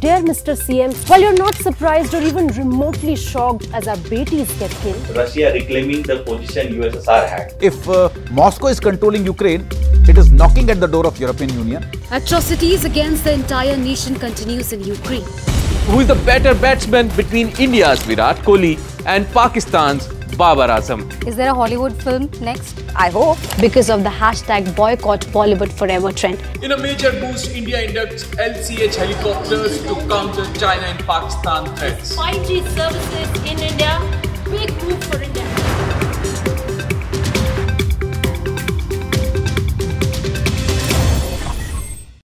there, Mr. CM, while you're not surprised or even remotely shocked as our betis get killed. Russia reclaiming the position USSR had. If uh, Moscow is controlling Ukraine, it is knocking at the door of European Union. Atrocities against the entire nation continues in Ukraine. Who is the better batsman between India's Virat Kohli and Pakistan's Babar Azam. Is there a Hollywood film next? I hope. Because of the hashtag boycott Bollywood forever trend. In a major boost, India inducts LCH helicopters to counter China and Pakistan threats. 5G services in India, big move for India.